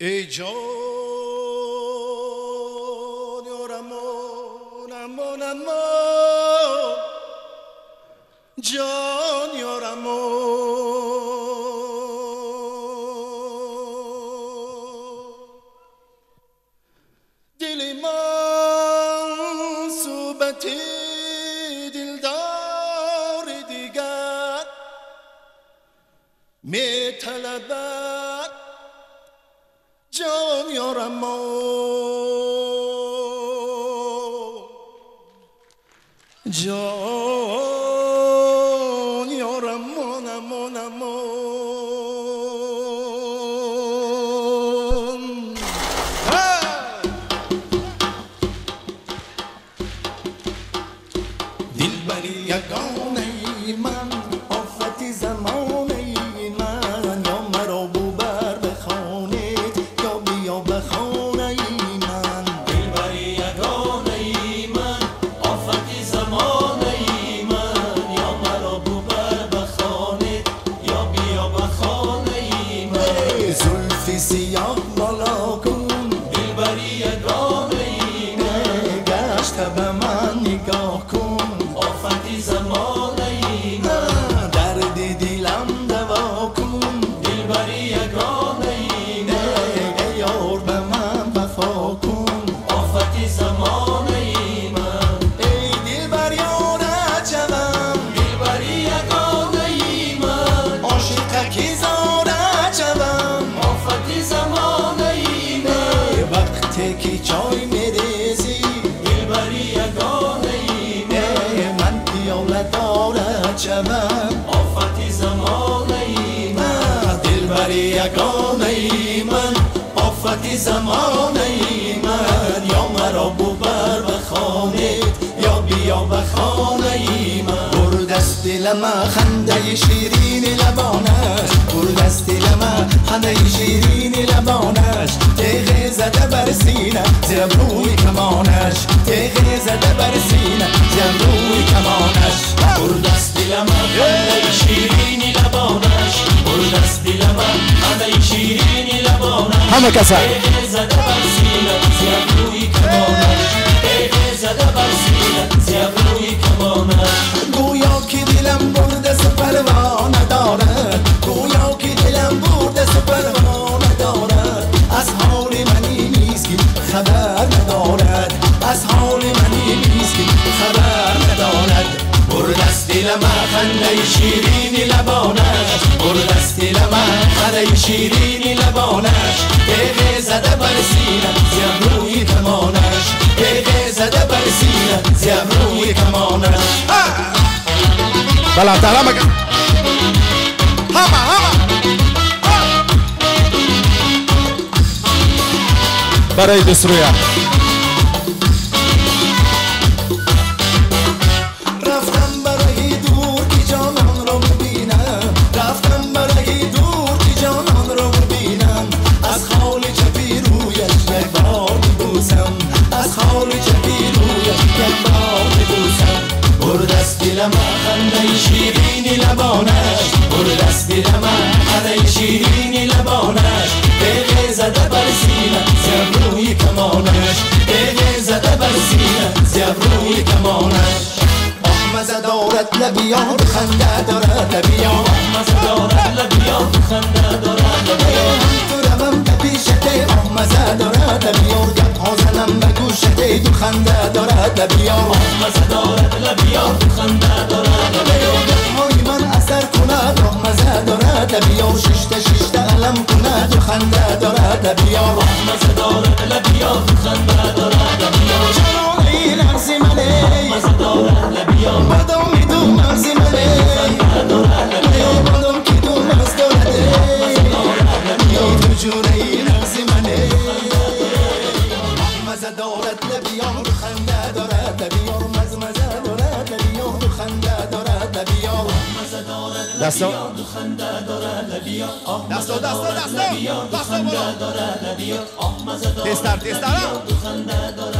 ای جان یارم امان امان جان یارم دل من صوبت دلدار دیگر می طلبد جان یارم جان یارم مانم مانم دل بری یگانه من parties پیاله داره چمم آفتی زمانه ای من. دل بر یگانه ای من. آفتی زمانه ای من. یا مرا ببر به خانه یا بیا به خانه ای من. برد از خنده شیرین لبانش برد از دل شیرینی لبانش همه کسا من خنده شیرین لبانش. برد از دل من خنده شیرین لبانش. دقیقه زده بر سینه زیر روی کمانش. دقیقه زده بر سینه زیر روی کمانش. بلندتر همه کن همه همه برای دسترویه من خنده شیرین لبانش از دل من خنده شیرین لبانش دقیقه زده بر سینه زیر روی کمانش دقیقه زده بر سینه زیر روی کمانش مزه دارد لبیان خنده دارد لبیان مزه دارد لبیان خنده دارد لبیان تو روم پیشته مزه دارد لبیان گپ ها زنم به گوشته تو خنده دارد لبیان مزه دارد لبیان دارد لبیان ششته ششته علم کند تو خنده دارد لبیان مزه دارد لبیان خنده دارد لبیان چرا این عرض منه؟ مزه دارد لبیان مردم میدو مغز منه. مردم که دو مغز دارده تو جونه این عرض منه. مزه دارد لبیان خنده دارد لبیان مز مزه دارد خنده دارد لبیان دستا خنده دارد لبیان دستا دستا دستا دستا برو. دارد لبیان آه مزه دارد تستر تستر. خنده دارد